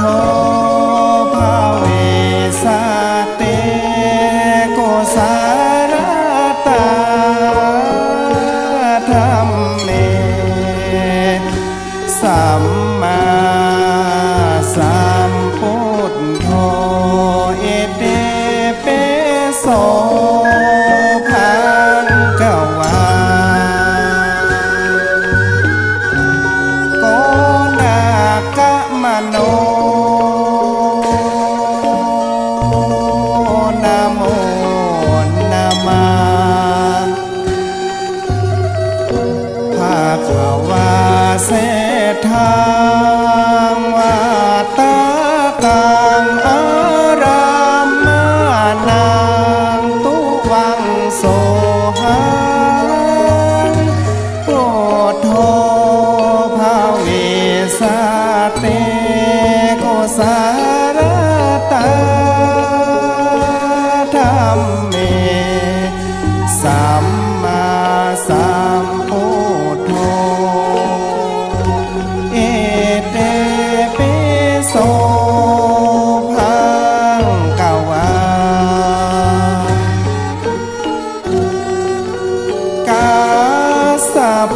ทภาเวสาเตโกสารตาธรรมเมสัมมา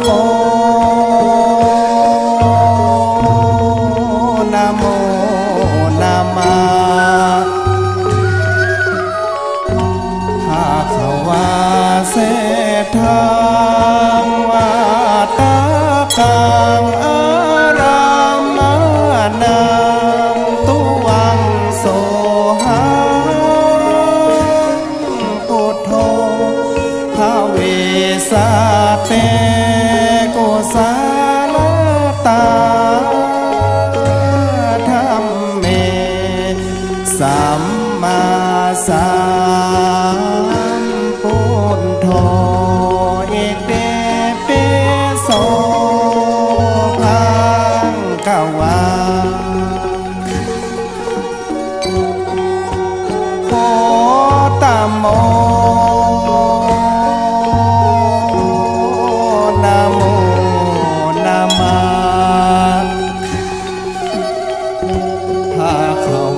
สะาธรรมเม สัมมาสัมพุทโธเอเตเปโสภังกวาโคตโม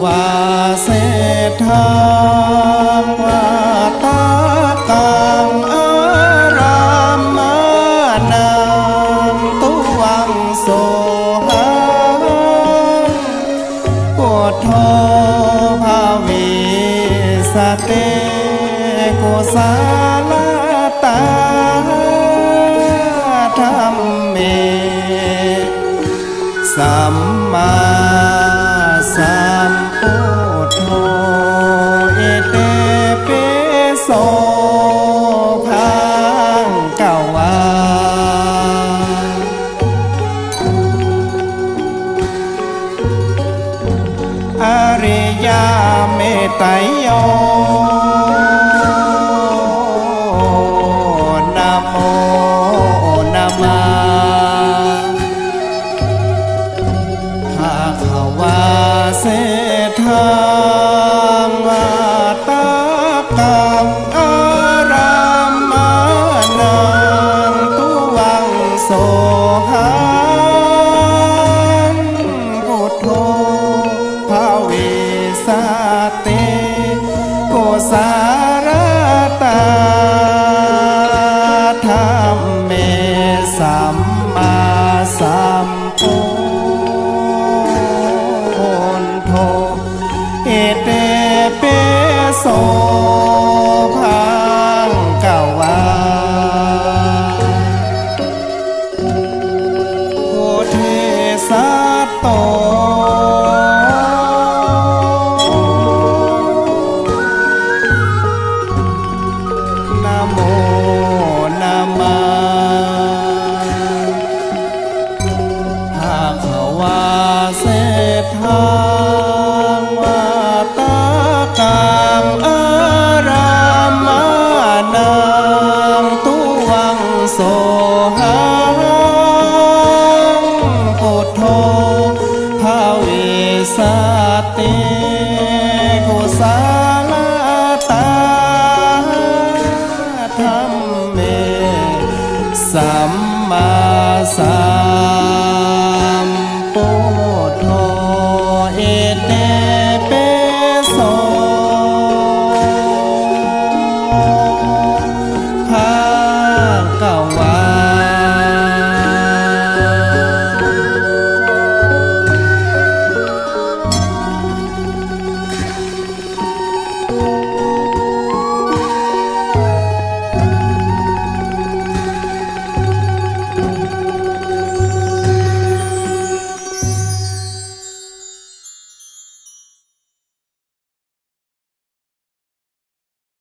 ว่าเสทางวาตากังอารามมานังตุวังโสหังปุถโธภาเวสเตโกสา โสภังกาวาอริยาเมตไตรโยนะโมนะมาภาควา ง ทางมาตากังอารามมานางตุวังโสหา Yeah.